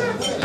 上